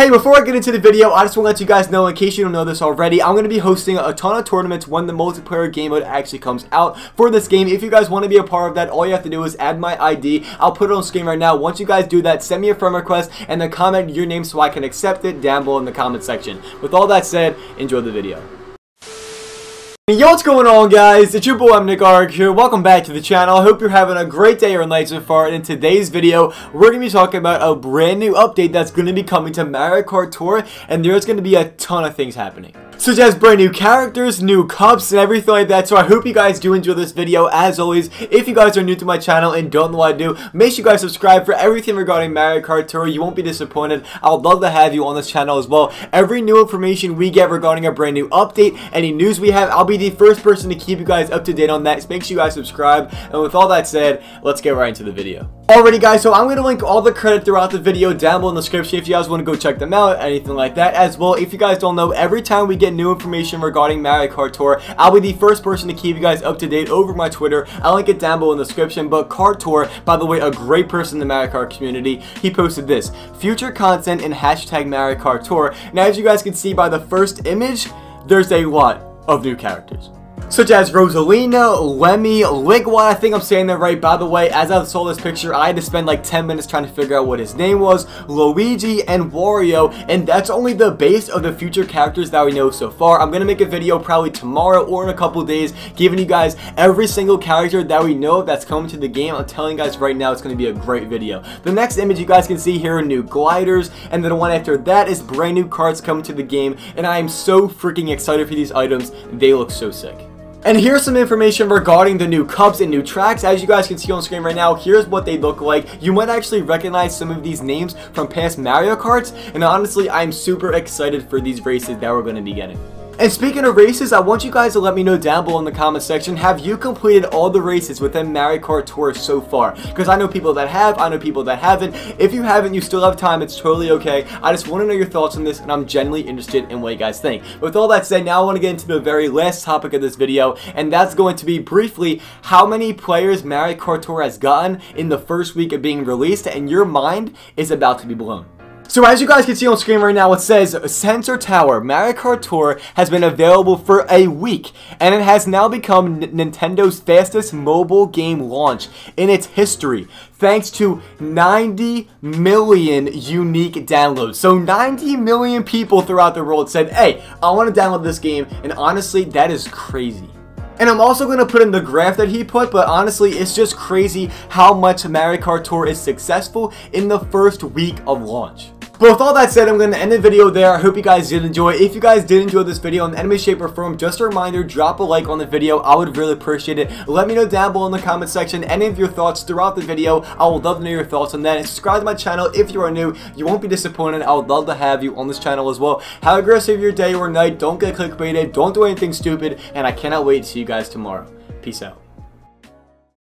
Hey, before I get into the video, I just want to let you guys know, in case you don't know this already, I'm going to be hosting a ton of tournaments when the multiplayer game mode actually comes out for this game. If you guys want to be a part of that, all you have to do is add my ID. I'll put it on screen right now. Once you guys do that, send me a friend request and then comment your name so I can accept it down below in the comment section. With all that said, enjoy the video. Yo, what's going on guys? It's your boy, I'm Nick Arg here. Welcome back to the channel. I hope you're having a great day or night so far. And in today's video, we're going to be talking about a brand new update that's going to be coming to Mario Kart Tour. And there's going to be a ton of things happening such as brand new characters, new cups, and everything like that. So I hope you guys do enjoy this video. As always, if you guys are new to my channel and don't know what I do, make sure you guys subscribe for everything regarding Mario Kart Tour. You won't be disappointed. I would love to have you on this channel as well. Every new information we get regarding a brand new update, any news we have, I'll be the first person to keep you guys up to date on that. So make sure you guys subscribe. And with all that said, let's get right into the video. Alrighty guys, so I'm going to link all the credit throughout the video down below in the description if you guys want to go check them out, anything like that. As well, if you guys don't know, every time we get new information regarding Mario Kart Tour, I'll be the first person to keep you guys up to date over my Twitter. I'll link it down below in the description, but Kart Tour, by the way, a great person in the Mario Kart community, he posted this, future content in hashtag Mario Kart Tour. Now as you guys can see by the first image, there's a lot of new characters such as Rosalina, Lemmy, Ligwa, I think I'm saying that right, by the way, as I saw this picture, I had to spend like 10 minutes trying to figure out what his name was, Luigi, and Wario, and that's only the base of the future characters that we know so far. I'm gonna make a video probably tomorrow or in a couple days, giving you guys every single character that we know that's coming to the game. I'm telling you guys right now, it's gonna be a great video. The next image you guys can see here are new gliders, and then the one after that is brand new karts coming to the game, and I am so freaking excited for these items. They look so sick. And here's some information regarding the new cups and new tracks. As you guys can see on screen right now, here's what they look like. You might actually recognize some of these names from past Mario Karts. And honestly, I'm super excited for these races that we're going to be getting. And speaking of races, I want you guys to let me know down below in the comment section, have you completed all the races within Mario Kart Tour so far? Because I know people that have, I know people that haven't. If you haven't, you still have time, it's totally okay. I just want to know your thoughts on this, and I'm genuinely interested in what you guys think. With all that said, now I want to get into the very last topic of this video, and that's going to be briefly how many players Mario Kart Tour has gotten in the first week of being released, and your mind is about to be blown. So as you guys can see on screen right now, it says Sensor Tower Mario Kart Tour has been available for a week, and it has now become N Nintendo's fastest mobile game launch in its history, thanks to 90 million unique downloads. So 90 million people throughout the world said, hey, I want to download this game, and honestly, that is crazy. And I'm also going to put in the graph that he put, but honestly, it's just crazy how much Mario Kart Tour is successful in the first week of launch. But with all that said, I'm going to end the video there. I hope you guys did enjoy. If you guys did enjoy this video in any shape or form, just a reminder, drop a like on the video. I would really appreciate it. Let me know down below in the comment section any of your thoughts throughout the video. I would love to know your thoughts on that. And subscribe to my channel if you are new. You won't be disappointed. I would love to have you on this channel as well. Have a great of your day or night. Don't get clickbaited. Don't do anything stupid. And I cannot wait to see you guys tomorrow. Peace out.